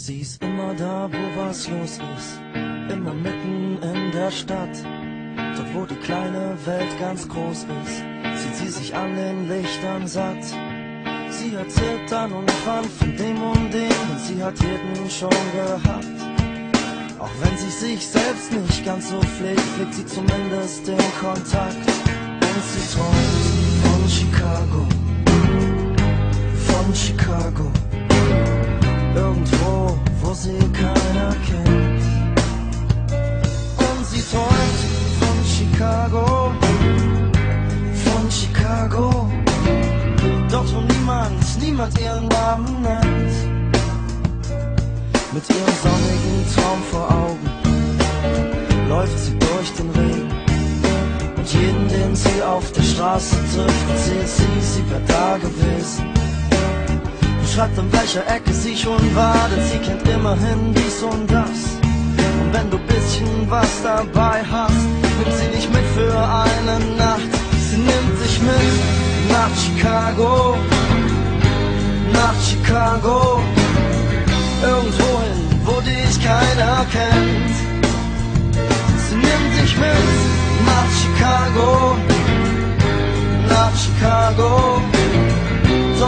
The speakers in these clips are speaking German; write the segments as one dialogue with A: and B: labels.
A: Sie ist immer da, wo was los ist, immer mitten in der Stadt. Dort, wo die kleine Welt ganz groß ist, sieht sie sich an den Lichtern satt. Sie erzählt dann und wann von dem und dem, und sie hat jeden schon gehabt. Auch wenn sie sich selbst nicht ganz so pflegt, pflegt sie zumindest den Kontakt. Und sie träumt von Chicago, von Chicago. Sie keiner kennt. Und sie träumt von Chicago, von Chicago. Dort, wo niemand, niemand ihren Namen nennt. Mit ihrem sonnigen Traum vor Augen läuft sie durch den Regen. Und jeden, den sie auf der Straße trifft, erzählt sie, sie wäre da gewesen. Beschreibt an welcher Ecke sie schon war, denn sie kennt immerhin dies und das. Und wenn du bisschen was dabei hast, nimmt sie dich mit für eine Nacht. Sie nimmt dich mit nach Chicago, nach Chicago. Irgendwohin, wo dich keiner kennt. Sie nimmt dich mit nach Chicago, nach Chicago.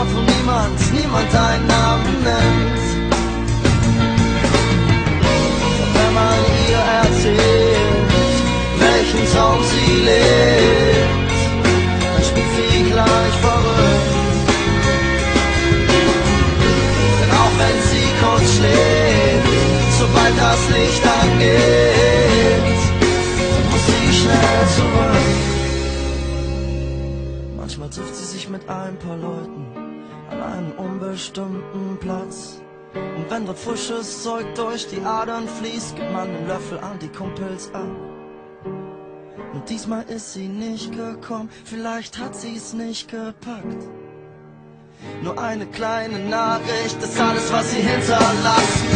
A: Dort, wo niemand, niemand deinen Namen nennt. Doch wenn man ihr erzählt, welchen Traum sie lebt, dann spielt sie gleich verrückt. Denn auch wenn sie kurz schläft, sobald das Licht angeht, dann muss sie schnell zurück. Manchmal trifft sie sich mit ein paar Leuten an einem unbestimmten Platz. Und wenn dort frisches Zeug durch die Adern fließt, gibt man einen Löffel an die Kumpels ab. Und diesmal ist sie nicht gekommen, vielleicht hat sie's nicht gepackt. Nur eine kleine Nachricht ist alles, was sie hinterlassen